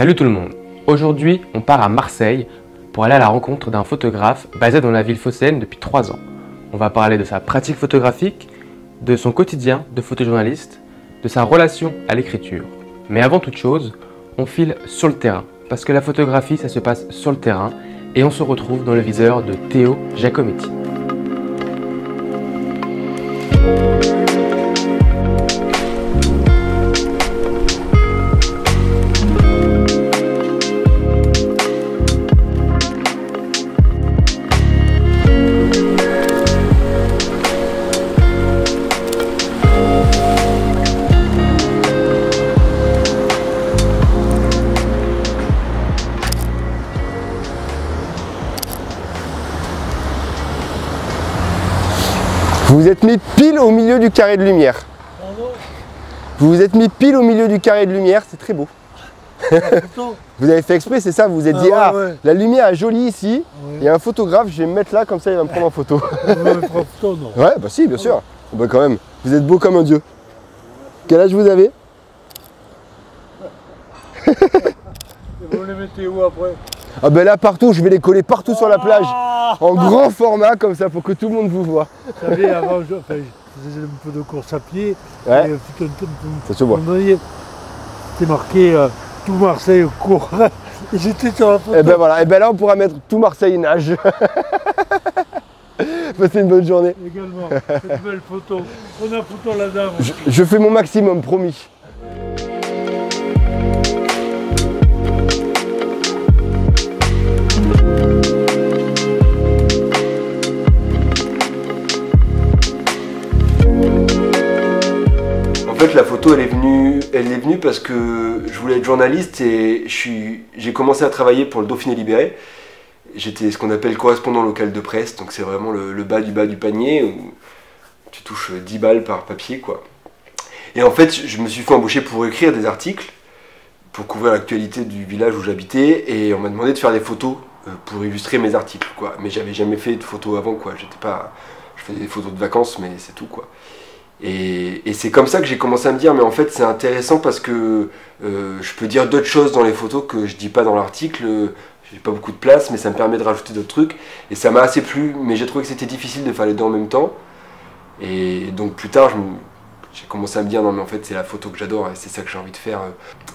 Salut tout le monde Aujourd'hui, on part à Marseille pour aller à la rencontre d'un photographe basé dans la ville phocéenne depuis 3 ans. On va parler de sa pratique photographique, de son quotidien de photojournaliste, de sa relation à l'écriture. Mais avant toute chose, on file sur le terrain, parce que la photographie, ça se passe sur le terrain, et on se retrouve dans le viseur de Théo Giacometti. Vous vous êtes mis pile au milieu du carré de lumière. Vous vous êtes mis pile au milieu du carré de lumière, c'est très beau. Vous avez fait exprès, c'est ça Vous vous êtes Ah dit, ouais, ah, ouais. la lumière est jolie ici, Ouais. il y a un photographe, je vais me mettre là, comme ça il va me prendre en photo. Ouais, prends photo, non. Ouais, bah si, bien sûr. Bah quand même, vous êtes beau comme un dieu. Quel âge vous avez? Et vous les mettez où après? Ah ben là, partout, je vais les coller partout sur la plage. Ah En grand format, comme ça, pour que tout le monde vous voit. Vous savez, avant, je, enfin, je faisais un peu de course à pied. Ouais, Et tout un- tout un- ça se voit. C'était marqué euh, tout Marseille court. Et j'étais sur la photo. Et ben voilà, et ben là on pourra mettre tout Marseille nage. Passez une bonne journée. Également, cette belle photo. On a photo la dame. Je, je fais mon maximum, promis. Fait, la photo, elle est venue, elle est venue parce que je voulais être journaliste et j'ai commencé à travailler pour le Dauphiné Libéré. J'étais ce qu'on appelle correspondant local de presse, donc c'est vraiment le, le bas du bas du panier où tu touches 10 balles par papier, quoi. Et en fait, je me suis fait embaucher pour écrire des articles, pour couvrir l'actualité du village où j'habitais, et on m'a demandé de faire des photos euh, pour illustrer mes articles, quoi. Mais j'avais jamais fait de photos avant, quoi. J'étais pas, je faisais des photos de vacances, mais c'est tout, quoi. Et, c'est comme ça que j'ai commencé à me dire, mais en fait c'est intéressant parce que euh, je peux dire d'autres choses dans les photos que je dis pas dans l'article. J'ai pas beaucoup de place, mais ça me permet de rajouter d'autres trucs. Et ça m'a assez plu, mais j'ai trouvé que c'était difficile de faire les deux en même temps. Et donc plus tard, j'ai commencé à me dire, non mais en fait c'est la photo que j'adore et c'est ça que j'ai envie de faire.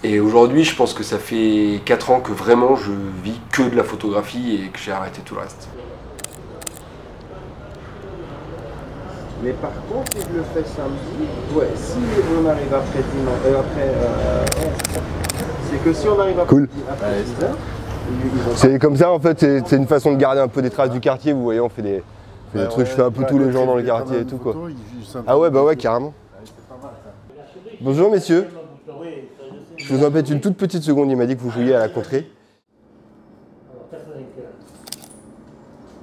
Et aujourd'hui, je pense que ça fait 4 ans que vraiment je vis que de la photographie et que j'ai arrêté tout le reste. Mais par contre, si je le fais samedi, ouais, si on arrive après dimanche, euh, après, euh, ouais, c'est que si on arrive après, Cool. après 10 heures, ils- ils vont C'est comme ça en fait, c'est une façon de garder un peu des traces du quartier. Vous voyez, on fait des, on fait des trucs, je fais un peu tous les gens dans le quartier et tout quoi. Ah ouais, bah ouais, carrément. Bonjour messieurs. Je vous embête une toute petite seconde, il m'a dit que vous jouiez à la contrée.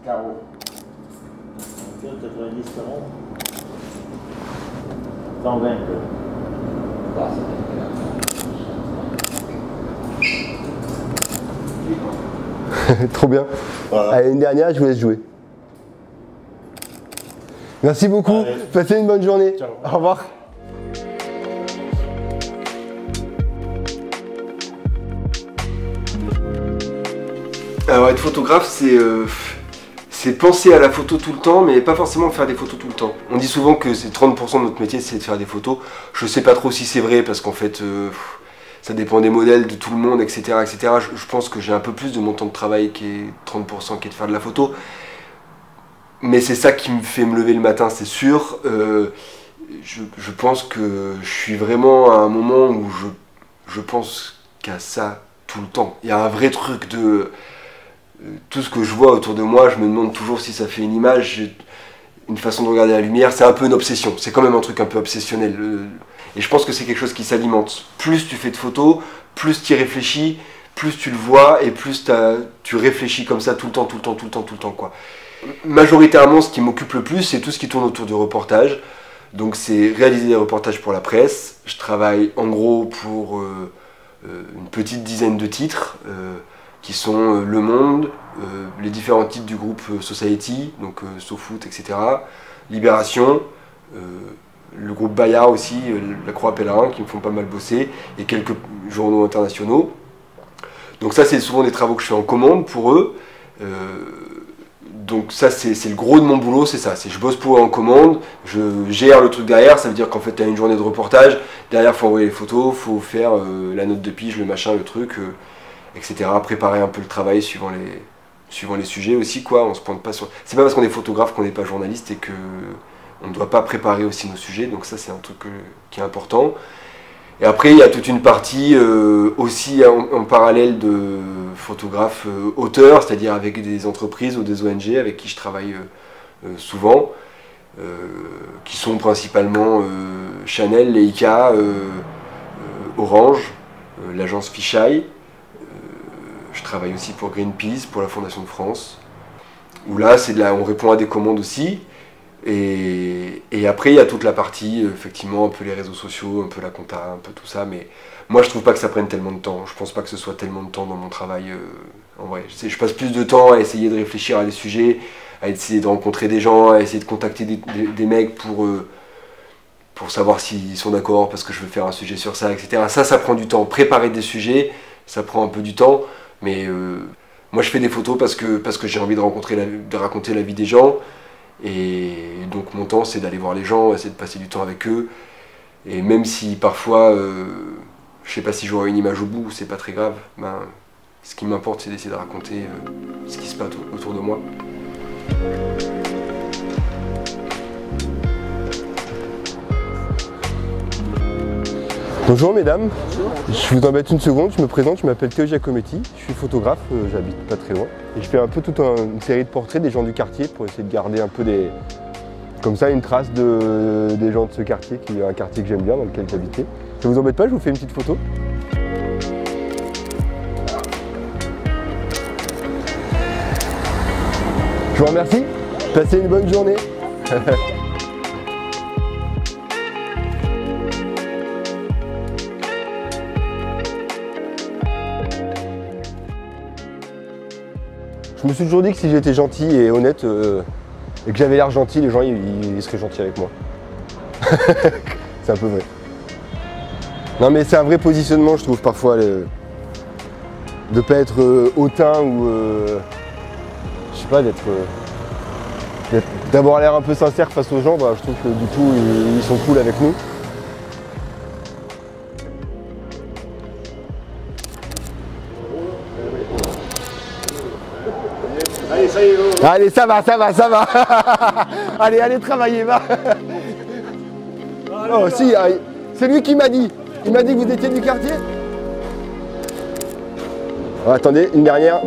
carreau. 90 carreaux. 120 Trop bien. Allez, une dernière, je vous laisse jouer. Merci beaucoup, passez une bonne journée. Au revoir. Alors être photographe, c'est euh, c'est penser à la photo tout le temps, mais pas forcément faire des photos tout le temps. On dit souvent que c'est 30% de notre métier, c'est de faire des photos. Je sais pas trop si c'est vrai parce qu'en fait, euh, ça dépend des modèles, de tout le monde, etc., etc. Je, pense que j'ai un peu plus de mon temps de travail qui est 30% qui est de faire de la photo. Mais c'est ça qui me fait me lever le matin, c'est sûr. Euh, je, pense que je suis vraiment à un moment où je, pense qu'à ça tout le temps. Il y a un vrai truc de tout ce que je vois autour de moi, je me demande toujours si ça fait une image, une façon de regarder la lumière, c'est un peu une obsession, c'est quand même un truc un peu obsessionnel. Et je pense que c'est quelque chose qui s'alimente. Plus tu fais de photos, plus tu y réfléchis, plus tu le vois et plus tu réfléchis comme ça tout le temps, tout le temps, tout le temps, tout le temps. quoi. Majoritairement, ce qui m'occupe le plus, c'est tout ce qui tourne autour du reportage. Donc c'est réaliser des reportages pour la presse. Je travaille en gros pour euh, euh, une petite dizaine de titres euh, qui sont euh, Le Monde, euh, les différents titres du groupe euh, Society, donc SoFoot, etc. Libération, le groupe Bayard aussi, La Croix Pèlerin, qui me font pas mal bosser, et quelques journaux internationaux. Donc ça, c'est souvent des travaux que je fais en commande pour eux. Donc ça, c'est le gros de mon boulot, c'est ça. C'est je bosse pour eux en commande, je gère le truc derrière. Ça veut dire qu'en fait, tu as une journée de reportage. Derrière, faut envoyer les photos, faut faire la note de pige, le machin, le truc, etc. Préparer un peu le travail suivant les, sujets aussi, quoi. On se pas. C'est pas parce qu'on est photographe qu'on n'est pas journaliste et que on ne doit pas préparer aussi nos sujets. Donc ça, c'est un truc qui est important. Et après, il y a toute une partie euh, aussi en, parallèle de photographes euh, auteurs, c'est-à-dire avec des entreprises ou des ONG avec qui je travaille euh, souvent, qui sont principalement Chanel, Leica, Orange, l'agence Fisheye. Je travaille aussi pour Greenpeace, pour la Fondation de France, où là, c'est là, on répond à des commandes aussi. Et, après, il y a toute la partie, effectivement, un peu les réseaux sociaux, un peu la compta, un peu tout ça. Mais moi, je trouve pas que ça prenne tellement de temps. Je pense pas que ce soit tellement de temps dans mon travail. Euh, en vrai, je, je, passe plus de temps à essayer de réfléchir à des sujets, à essayer de rencontrer des gens, à essayer de contacter des, mecs pour, euh, pour savoir s'ils sont d'accord parce que je veux faire un sujet sur ça, etc. Ça, ça prend du temps. Préparer des sujets, ça prend un peu du temps. Mais euh, moi, je fais des photos parce que, parce que j'ai envie de, rencontrer de raconter la vie des gens. Et donc mon temps, c'est d'aller voir les gens, essayer de passer du temps avec eux. Et même si parfois, euh, je sais pas si j'aurai une image au bout, c'est pas très grave, ben, ce qui m'importe, c'est d'essayer de raconter euh, ce qui se passe autour de moi. Bonjour mesdames, je vous embête une seconde, je me présente, je m'appelle Théo Giacometti, je suis photographe, euh, j'habite pas très loin. Et je fais un peu toute une série de portraits des gens du quartier pour essayer de garder un peu des, comme ça une trace de, des gens de ce quartier, qui est un quartier que j'aime bien, dans lequel j'habitais. Ça vous embête pas, je vous fais une petite photo Je vous remercie, passez une bonne journée Je me suis toujours dit que si j'étais gentil et honnête euh, et que j'avais l'air gentil, les gens ils, seraient gentils avec moi. c'est un peu vrai. Non mais c'est un vrai positionnement je trouve parfois de ne pas être euh, hautain ou euh, je sais pas d'être d'avoir l'air un peu sincère face aux gens, bah, je trouve que du coup ils sont cool avec nous. Allez, ça va, ça va, ça va. allez, allez travailler, va. oh, si, ah, c'est lui qui m'a dit. Il m'a dit que vous étiez du quartier. Oh, attendez, une dernière.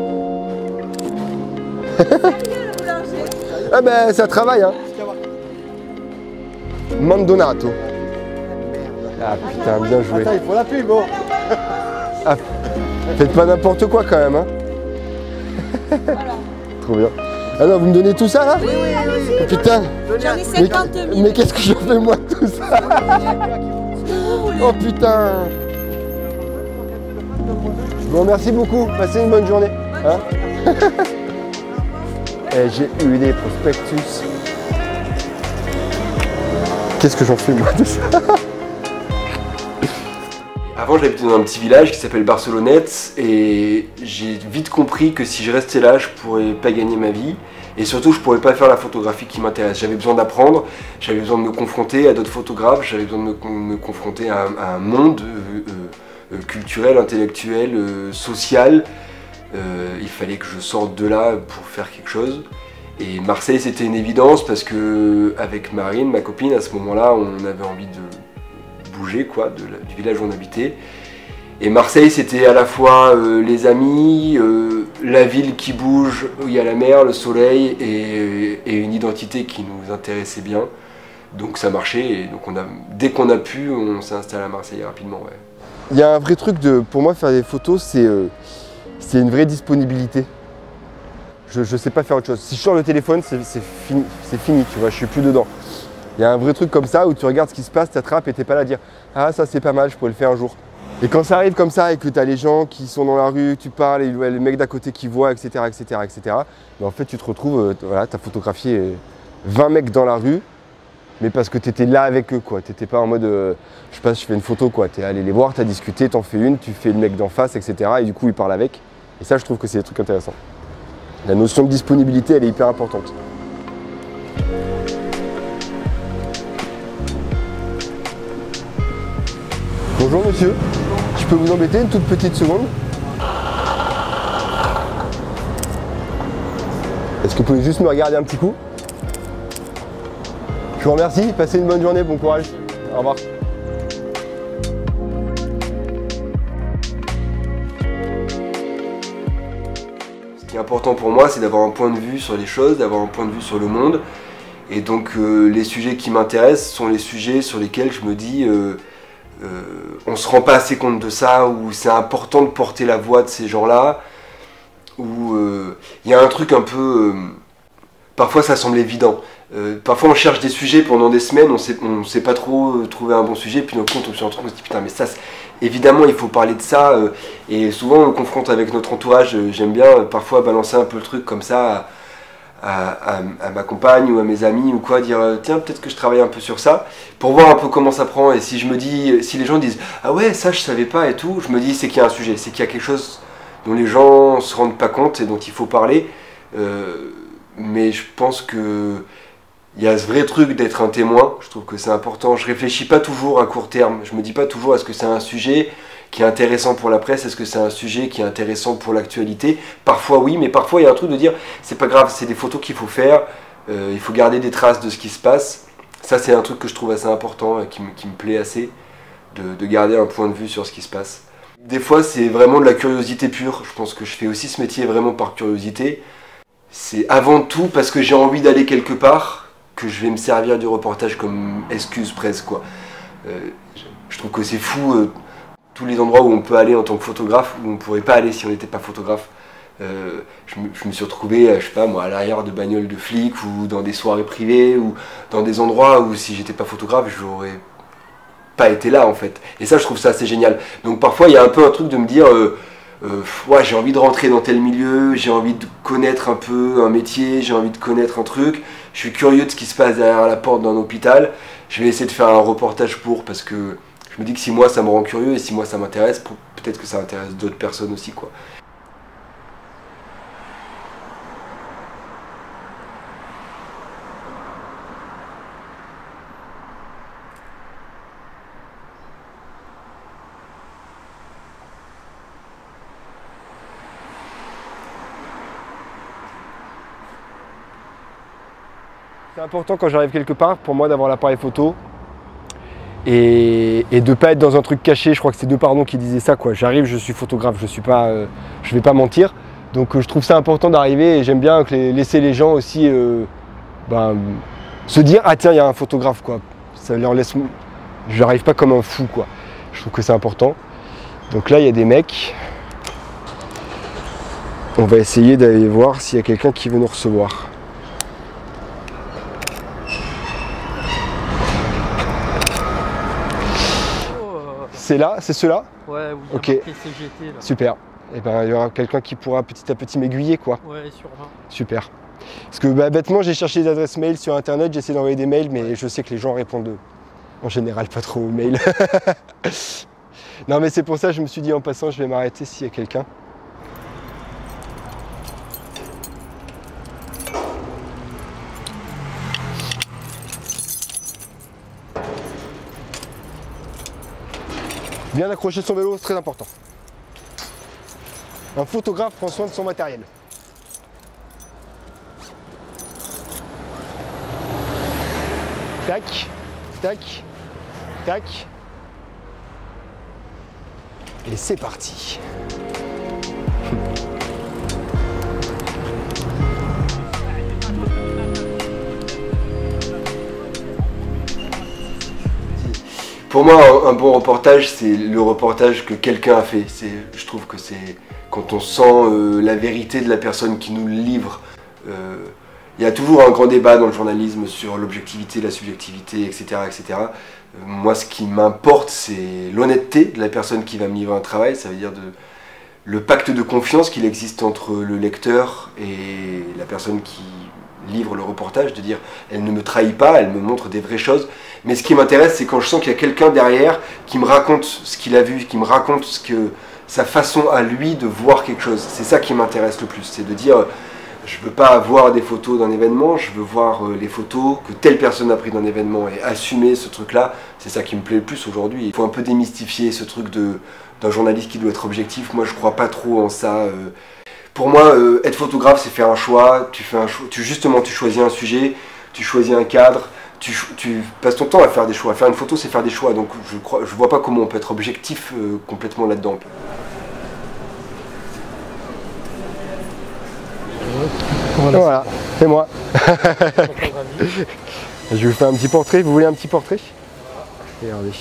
ah ben, ça travaille, hein. Mandonato. Ah putain, bien joué. Attends, il faut la pub, bon. Ah, faites pas n'importe quoi quand même, hein. Trop bien. Ah non, vous me donnez tout ça là Oui, oui, oui. Oh, putain J'en ai 50 000. Mais, qu'est-ce que je fais moi de tout ça Oh putain Bon, merci beaucoup. Passez une bonne journée. Hein eh, J'ai eu des prospectus. Qu'est-ce que j'en fais moi de ça? Avant, j'habitais dans un petit village qui s'appelle Barcelonnette et j'ai vite compris que si je restais là, je pourrais pas gagner ma vie et surtout, je pourrais pas faire la photographie qui m'intéresse. J'avais besoin d'apprendre, j'avais besoin de me confronter à d'autres photographes, j'avais besoin de me, confronter à, un monde euh, euh, euh, culturel, intellectuel, social. il fallait que je sorte de là pour faire quelque chose. Et Marseille, c'était une évidence parce que avec Marine, ma copine, à ce moment-là, on avait envie de quoi, du village où on habitait. Et Marseille, c'était à la fois euh, les amis, euh, la ville qui bouge, où il y a la mer, le soleil et, une identité qui nous intéressait bien. Donc ça marchait et donc on a, dès qu'on a pu, on s'est installé à Marseille rapidement. Il y a un vrai truc de, pour moi, faire des photos, c'est euh, une vraie disponibilité. Je ne sais pas faire autre chose. Si je sors le téléphone, c'est fini, fini, tu vois, je suis plus dedans. Il y a un vrai truc comme ça où tu regardes ce qui se passe, tu attrapes et t'es pas là à dire Ah, ça c'est pas mal, je pourrais le faire un jour. Et quand ça arrive comme ça et que tu as les gens qui sont dans la rue, tu parles et les mecs d'à côté qui voient, etc., etc., etc., en fait, tu te retrouves, euh, voilà, tu as photographié 20 mecs dans la rue, mais parce que tu étais là avec eux, quoi. Tu n'étais pas en mode, euh, je sais pas, je fais une photo, quoi. Tu es allé les voir, tu as discuté, tu en fais une, tu fais le mec d'en face, etc., et du coup, ils parlent avec. Et ça, je trouve que c'est des trucs intéressants. La notion de disponibilité, elle est hyper importante. Bonjour monsieur, je peux vous embêter une toute petite seconde Est-ce que vous pouvez juste me regarder un petit coup Je vous remercie, passez une bonne journée, bon courage. Au revoir. Ce qui est important pour moi, c'est d'avoir un point de vue sur les choses, d'avoir un point de vue sur le monde. Et donc euh, les sujets qui m'intéressent sont les sujets sur lesquels je me dis euh, euh, on se rend pas assez compte de ça, ou c'est important de porter la voix de ces gens-là, ou il y a un truc un peu... parfois ça semble évident. parfois on cherche des sujets pendant des semaines, on sait, sait pas trop trouver un bon sujet, puis d'un coup on se retrouve, on se dit putain mais ça évidemment il faut parler de ça, et souvent on le confronte avec notre entourage, j'aime bien parfois balancer un peu le truc comme ça à, ma compagne ou à mes amis ou quoi, dire euh, tiens peut-être que je travaille un peu sur ça pour voir un peu comment ça prend. Et si je me dis si les gens disent ah ouais ça je savais pas et tout je me dis c'est qu'il y a un sujet c'est qu'il y a quelque chose dont les gens se rendent pas compte et dont il faut parler. Euh, mais je pense que il y a ce vrai truc d'être un témoin. Je trouve que c'est important. Je réfléchis pas toujours à court terme. Je me dis pas toujours est-ce que c'est un sujet qui est intéressant pour la presse Est-ce que c'est un sujet qui est intéressant pour l'actualité? Parfois oui, mais parfois il y a un truc de dire c'est pas grave, c'est des photos qu'il faut faire, euh, il faut garder des traces de ce qui se passe. Ça c'est un truc que je trouve assez important et qui, me, plaît assez, de, garder un point de vue sur ce qui se passe. Des fois c'est vraiment de la curiosité pure, je pense que je fais aussi ce métier vraiment par curiosité. C'est avant tout parce que j'ai envie d'aller quelque part que je vais me servir du reportage comme excuse presque quoi. Euh, je trouve que c'est fou. Euh, tous les endroits où on peut aller en tant que photographe, où on ne pourrait pas aller si on n'était pas photographe. Euh, je, me, suis retrouvé, euh, je sais pas moi, à l'arrière de bagnoles de flics ou dans des soirées privées ou dans des endroits où si j'étais pas photographe, j'aurais pas été là en fait. Et ça, je trouve ça assez génial. Donc parfois, il y a un peu un truc de me dire, euh, ouais, j'ai envie de rentrer dans tel milieu, j'ai envie de connaître un peu un métier, j'ai envie de connaître un truc. Je suis curieux de ce qui se passe derrière la porte d'un hôpital. Je vais essayer de faire un reportage pour parce que je me dis que si moi ça me rend curieux et si moi ça m'intéresse, peut-être que ça intéresse d'autres personnes aussi quoi. C'est important quand j'arrive quelque part pour moi d'avoir l'appareil photo et, de pas être dans un truc caché. Je crois que c'est deux pardons qui disaient ça. Quoi. J'arrive, je suis photographe, je suis pas, euh, je vais pas mentir. Donc euh, je trouve ça important d'arriver et j'aime bien laisser les gens aussi euh, ben, se dire ah tiens il y a un photographe quoi. Ça leur laisse. Je n'arrive pas comme un fou quoi. Je trouve que c'est important. Donc là il y a des mecs. On va essayer d'aller voir s'il y a quelqu'un qui veut nous recevoir. C'est là, c'est ceux-là Ouais, oui, ok. CGT, là. Super. Et eh ben il y aura quelqu'un qui pourra petit à petit m'aiguiller quoi. Ouais, sur 20. Super. Parce que bah, bêtement j'ai cherché des adresses mail sur internet, j'ai essayé d'envoyer des mails, mais je sais que les gens répondent en général pas trop aux mails. non mais c'est pour ça que je me suis dit en passant je vais m'arrêter s'il y a quelqu'un. Bien accrocher son vélo, c'est très important. Un photographe prend soin de son matériel. Tac, tac, tac. Et c'est parti. Pour moi, un, bon reportage, c'est le reportage que quelqu'un a fait. Je trouve que c'est quand on sent euh, la vérité de la personne qui nous le livre. Euh, il y a toujours un grand débat dans le journalisme sur l'objectivité, la subjectivité, etc. etc. Euh, moi, ce qui m'importe, c'est l'honnêteté de la personne qui va me livrer un travail. Ça veut dire le pacte de confiance qu'il existe entre le lecteur et la personne qui livre le reportage, de dire elle ne me trahit pas, elle me montre des vraies choses. Mais ce qui m'intéresse, c'est quand je sens qu'il y a quelqu'un derrière qui me raconte ce qu'il a vu, qui me raconte ce que, sa façon à lui de voir quelque chose. C'est ça qui m'intéresse le plus, c'est de dire je veux pas avoir des photos d'un événement, je veux voir euh, les photos que telle personne a pris d'un événement et assumer ce truc-là. C'est ça qui me plaît le plus aujourd'hui. Il faut un peu démystifier ce truc d'un journaliste qui doit être objectif. Moi, je crois pas trop en ça. euh. Pour moi, euh, être photographe, c'est faire un choix. Tu fais un choix. Tu justement, tu choisis un sujet, tu choisis un cadre. Tu, passes ton temps à faire des choix. Faire une photo, c'est faire des choix. Donc, je crois, je vois pas comment on peut être objectif euh, complètement là-dedans. Voilà. Voilà, c'est moi. Je vous fais un petit portrait. Vous voulez un petit portrait? Regardez.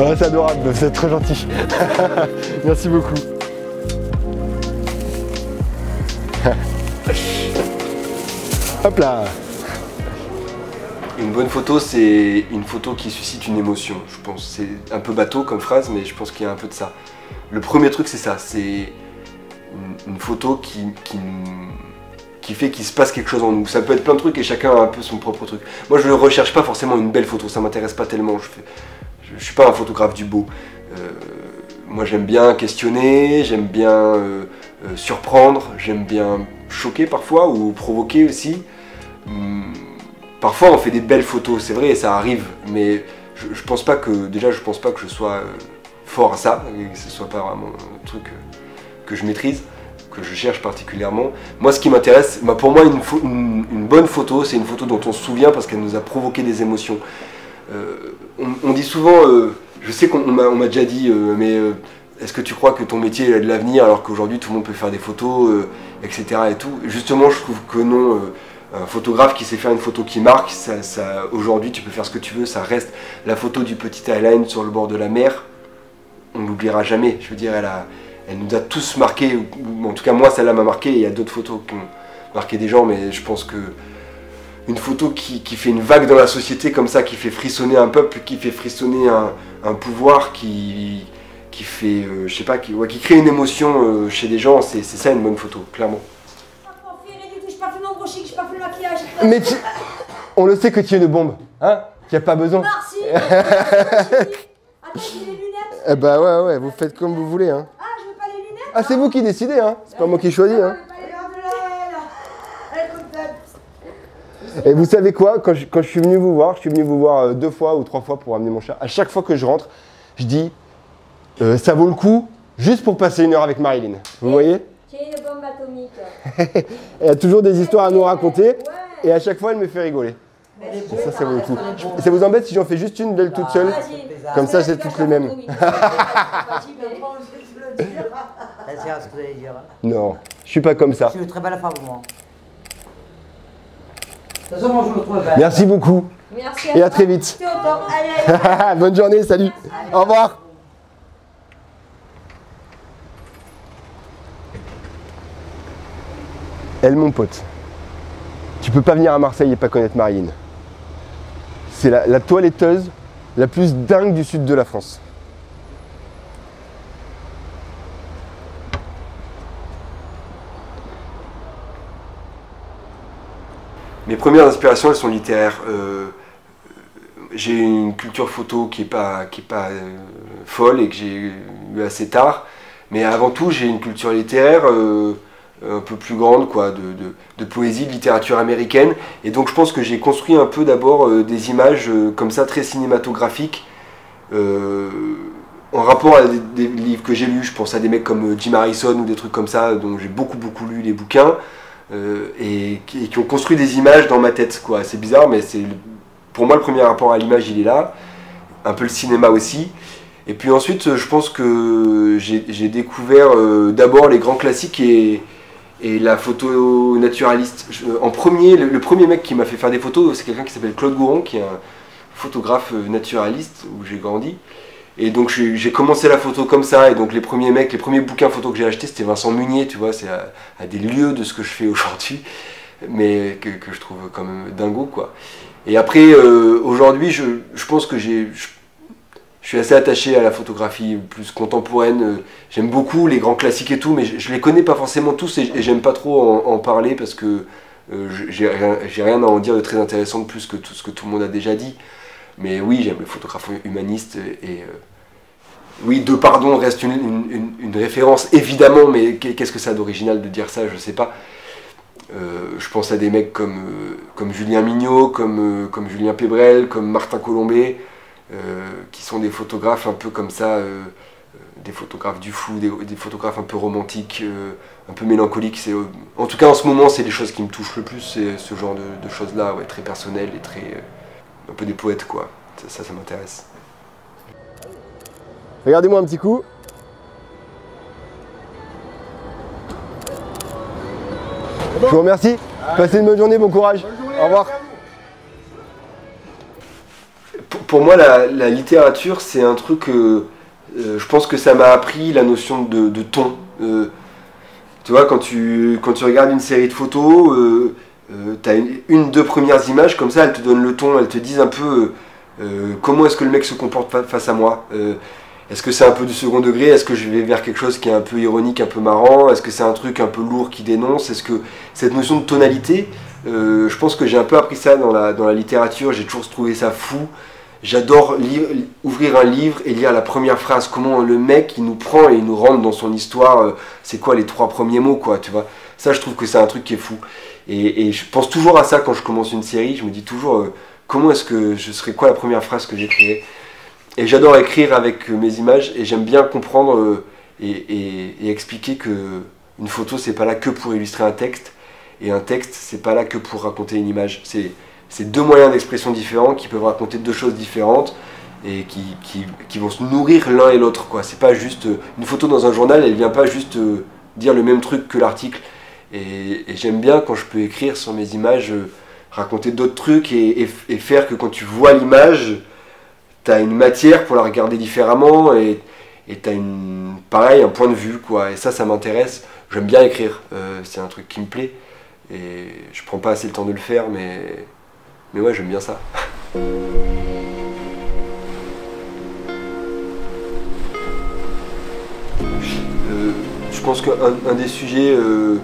C'est adorable, vous êtes très gentil. Merci beaucoup. Hop là Une bonne photo, c'est une photo qui suscite une émotion, je pense. C'est un peu bateau comme phrase, mais je pense qu'il y a un peu de ça. Le premier truc, c'est ça. C'est une, photo qui, fait qu'il se passe quelque chose en nous. Ça peut être plein de trucs et chacun a un peu son propre truc. Moi, je ne recherche pas forcément une belle photo, ça m'intéresse pas tellement. Je, suis pas un photographe du beau. Euh, moi, j'aime bien questionner, j'aime bien euh, euh, surprendre, j'aime bien choquer parfois ou provoquer aussi. Hum, Parfois on fait des belles photos, c'est vrai, ça arrive, mais je, je pense pas que déjà je pense pas que je sois fort à ça, que ce soit pas vraiment un truc que je maîtrise, que je cherche particulièrement. Moi ce qui m'intéresse, bah, pour moi une bonne photo, c'est une photo dont on se souvient parce qu'elle nous a provoqué des émotions. Euh, on, dit souvent, euh, je sais qu'on on m'a déjà dit, euh, mais est-ce que tu crois que ton métier a de l'avenir alors qu'aujourd'hui tout le monde peut faire des photos, etc. Et tout? Justement, je trouve que non. un photographe qui sait faire une photo qui marque, ça, aujourd'hui tu peux faire ce que tu veux, ça reste la photo du petit island sur le bord de la mer, on l'oubliera jamais. Je veux dire, elle, nous a tous marqué, ou- ou en tout cas moi celle-là m'a marqué, il y a d'autres photos qui ont marqué des gens, mais je pense que une photo qui, qui fait une vague dans la société comme ça, qui fait frissonner un peuple, qui fait frissonner un, un pouvoir, qui, qui fait, euh, je sais pas, qui, ouais, qui crée une émotion euh, chez des gens, c'est c'est ça une bonne photo, clairement. Mais tu- on le sait que tu es une bombe, hein n'y a pas besoin. Merci. Attends, j'ai les lunettes. Eh bah ouais, ouais, vous faites comme vous voulez, hein. Ah, je veux pas les lunettes. Ah, c'est vous qui décidez, hein C'est pas moi qui choisis, hein Elle est contente. Et vous savez quoi quand je, quand je suis venu vous voir, je suis venu vous voir euh, deux fois ou trois fois pour amener mon chat. À chaque fois que je rentre, je dis euh, ça vaut le coup juste pour passer une heure avec Marilyn. Vous voyez J'ai une bombe atomique. Elle a toujours des histoires à nous raconter Ouais. et à chaque fois elle me fait rigoler. Et ça, ça vaut le coup. Et ça vous embête si j'en fais juste une d'elle toute seule. Comme ça, c'est toutes les mêmes. C'est. Non, je suis pas comme ça. Je suis une très belle femme, moi. De toute façon, moi, je me trouve belle. Merci beaucoup Merci et à toi. très vite. Allez, allez. Bonne journée, salut. Au revoir. Elle, mon pote, tu peux pas venir à Marseille et pas connaître Marine. C'est la, la toiletteuse la plus dingue du sud de la France. Mes premières inspirations, elles sont littéraires. Euh, j'ai une culture photo qui est pas, qui est pas euh, folle et que j'ai eu assez tard. Mais avant tout, j'ai une culture littéraire euh, un peu plus grande, quoi, de, poésie, de littérature américaine. Et donc, je pense que j'ai construit un peu d'abord des images comme ça, très cinématographiques, en rapport à des, des livres que j'ai lus. Je pense à des mecs comme Jim Harrison ou des trucs comme ça, dont j'ai beaucoup, beaucoup lu les bouquins. Euh, et, qui, ont construit des images dans ma tête. quoi. C'est bizarre, mais c'est pour moi le premier rapport à l'image, il est là. Un peu le cinéma aussi. Et puis ensuite, euh, je pense que j'ai découvert euh, d'abord les grands classiques et, la photo naturaliste. En premier, le, premier mec qui m'a fait faire des photos, c'est quelqu'un qui s'appelle Claude Gouron, qui est un photographe naturaliste où j'ai grandi. Et donc j'ai commencé la photo comme ça. Et donc les premiers mecs, les premiers bouquins photos que j'ai achetés, c'était Vincent Munier, tu vois, c'est à, des lieux de ce que je fais aujourd'hui, mais que, je trouve quand même dingo, quoi. Et après, euh, aujourd'hui, je, je pense que j'ai, je, suis assez attaché à la photographie plus contemporaine. J'aime beaucoup les grands classiques et tout, mais je, je les connais pas forcément tous et, j'aime pas trop en, parler parce que euh, j'ai rien, à en dire de très intéressant de plus que tout ce que tout le monde a déjà dit. Mais oui, j'aime les photographes humanistes et, et, euh, oui, De Pardon reste une, une- référence évidemment, mais qu'est- qu'est-ce que ça a d'original de dire ça Je sais pas. Euh, je pense à des mecs comme, euh, Julien Mignot, comme, euh, comme Julien Pébrel, comme Martin Colombet, qui sont des photographes un peu comme ça, des photographes du fou, des, photographes un peu romantiques, un peu mélancoliques. En tout cas, en ce moment, c'est les choses qui me touchent le plus, c'est ce genre de, choses-là, très personnelles et très. un peu des poètes, quoi. Ça, ça m'intéresse. Regardez-moi un petit coup. Je vous remercie. Passez une bonne journée, bon courage. Au revoir. Pour, pour moi, la, la littérature, c'est un truc. euh, euh, je pense que ça m'a appris la notion de, de ton. Euh, tu vois, quand tu, quand tu regardes une série de photos, euh, tu as une, une, deux premières images, comme ça, elles te donnent le ton, elles te disent un peu euh, comment est-ce que le mec se comporte fa- face à moi. Est-ce que c'est un peu du second degré? Est-ce que je vais vers quelque chose qui est un peu ironique, un peu marrant? Est-ce que c'est un truc un peu lourd qui dénonce? Est-ce que cette notion de tonalité, euh, je pense que j'ai un peu appris ça dans la, dans la littérature, j'ai toujours trouvé ça fou. J'adore ouvrir un livre et lire la première phrase, comment le mec il nous prend et nous rentre dans son histoire, euh, c'est quoi les trois premiers mots quoi, tu vois? Ça je trouve que c'est un truc qui est fou. Et, et je pense toujours à ça quand je commence une série, je me dis toujours euh, comment est-ce que je serais quoi la première phrase que j'écrirais? Et j'adore écrire avec euh, mes images et j'aime bien comprendre euh, et, expliquer que une photo c'est pas là que pour illustrer un texte et un texte c'est pas là que pour raconter une image. C'est deux moyens d'expression différents qui peuvent raconter deux choses différentes et qui, qui, qui vont se nourrir l'un et l'autre. C'est pas juste euh, une photo dans un journal, elle vient pas juste dire le même truc que l'article. Et, j'aime bien quand je peux écrire sur mes images, raconter d'autres trucs et faire que quand tu vois l'image, tu as une matière pour la regarder différemment et tu as une, pareil, un point de vue. quoi. Et ça, ça m'intéresse. J'aime bien écrire, euh, c'est un truc qui me plaît. Et je prends pas assez le temps de le faire, mais, mais ouais, j'aime bien ça. Euh, je pense qu'un un des sujets euh,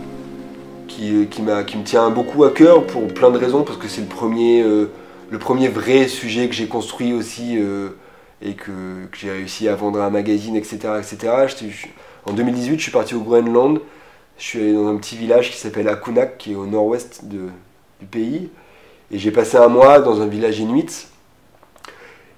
qui, qui, me tient beaucoup à cœur pour plein de raisons, parce que c'est le premier, le premier vrai sujet que j'ai construit aussi euh, et que, j'ai réussi à vendre à un magazine, etc. etc. En 2018, je suis parti au Groenland. Je suis allé dans un petit village qui s'appelle Akunak, qui est au nord-ouest du pays. Et j'ai passé un mois dans un village inuit.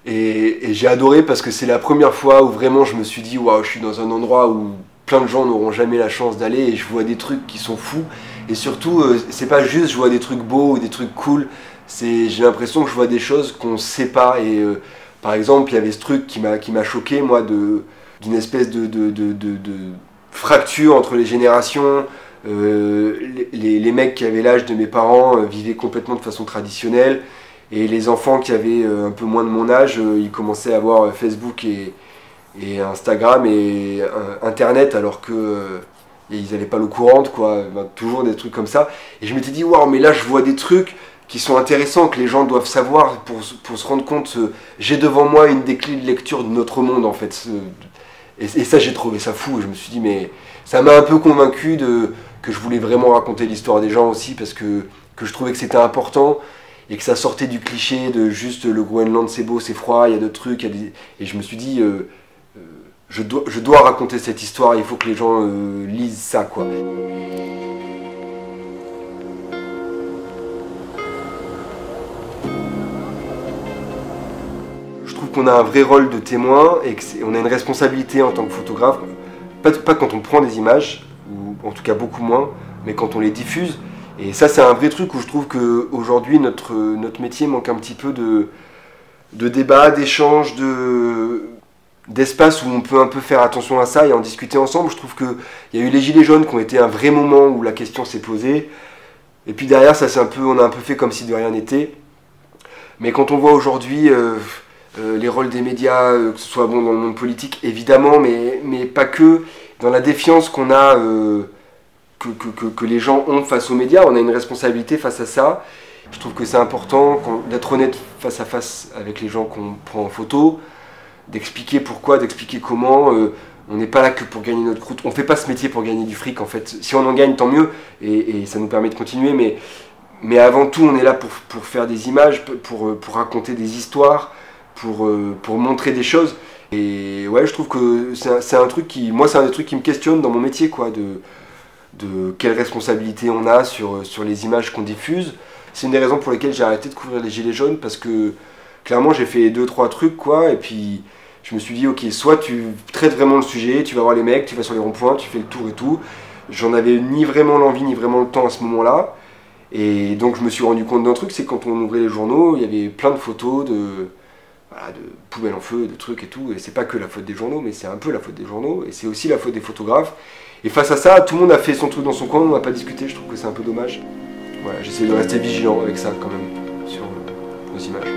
Et, et j'ai adoré parce que c'est la première fois où vraiment je me suis dit, waouh, je suis dans un endroit où plein de gens n'auront jamais la chance d'aller et je vois des trucs qui sont fous. Et surtout, euh, c'est pas juste je vois des trucs beaux ou des trucs cool, c'est j'ai l'impression que je vois des choses qu'on sait pas. Et euh, par exemple, il y avait ce truc qui m'a choqué, moi, d'une espèce de, de, de, de- fracture entre les générations. Euh, les, les- mecs qui avaient l'âge de mes parents vivaient complètement de façon traditionnelle. Et les enfants qui avaient un peu moins de mon âge, ils commençaient à avoir Facebook et, et Instagram et Internet alors que euh, ils n'avaient pas l'eau courante, quoi. Toujours des trucs comme ça. Et je m'étais dit, waouh, mais là je vois des trucs qui sont intéressants, que les gens doivent savoir pour, pour se rendre compte. euh, j'ai devant moi une des clés de lecture de notre monde, en fait. Et, et ça, j'ai trouvé ça fou. Et je me suis dit, mais ça m'a un peu convaincu de, que je voulais vraiment raconter l'histoire des gens aussi, parce que, que je trouvais que c'était important et que ça sortait du cliché de juste le Groenland c'est beau, c'est froid, il y a d'autres trucs. Et je me suis dit, euh, je, dois, raconter cette histoire, il faut que les gens euh, lisent ça, quoi. Je trouve qu'on a un vrai rôle de témoin et qu'on a une responsabilité en tant que photographe, pas, quand on prend des images, ou en tout cas beaucoup moins, mais quand on les diffuse. Et ça, c'est un vrai truc où je trouve qu'aujourd'hui, notre, notre métier manque un petit peu de débat, d'échange, de, d'espace où on peut un peu faire attention à ça et en discuter ensemble. Je trouve qu'il y a eu les Gilets jaunes qui ont été un vrai moment où la question s'est posée. Et puis derrière, ça, c'est un peu, on a un peu fait comme si de rien n'était. Mais quand on voit aujourd'hui euh, euh, les rôles des médias, euh, que ce soit bon dans le monde politique, évidemment, mais, mais pas que, dans la défiance qu'on a, que, que, que, que les gens ont face aux médias, on a une responsabilité face à ça. Je trouve que c'est important d'être honnête face à face avec les gens qu'on prend en photo, d'expliquer pourquoi, d'expliquer comment. euh, on n'est pas là que pour gagner notre croûte. On fait pas ce métier pour gagner du fric en fait. Si on en gagne, tant mieux, et, ça nous permet de continuer. Mais, avant tout, on est là pour, faire des images, pour, euh, raconter des histoires, pour, euh, pour montrer des choses. Et ouais, je trouve que c'est un, c'est un truc qui, moi, c'est un des trucs qui me questionne dans mon métier, quoi, de, de quelle responsabilité on a sur, sur les images qu'on diffuse. C'est une des raisons pour lesquelles j'ai arrêté de couvrir les gilets jaunes parce que clairement j'ai fait deux trois trucs quoi et puis je me suis dit ok soit tu traites vraiment le sujet, tu vas voir les mecs, tu vas sur les ronds-points, tu fais le tour et tout. J'en avais ni vraiment l'envie ni vraiment le temps à ce moment-là. Et donc je me suis rendu compte d'un truc, c'est quand on ouvrait les journaux, il y avait plein de photos de, de poubelles en feu, de trucs et tout. Et c'est pas que la faute des journaux, mais c'est un peu la faute des journaux. Et c'est aussi la faute des photographes. Et face à ça, tout le monde a fait son truc dans son coin, on n'a pas discuté, je trouve que c'est un peu dommage. Voilà, j'essaie de rester vigilant avec ça quand même, sur euh, nos images.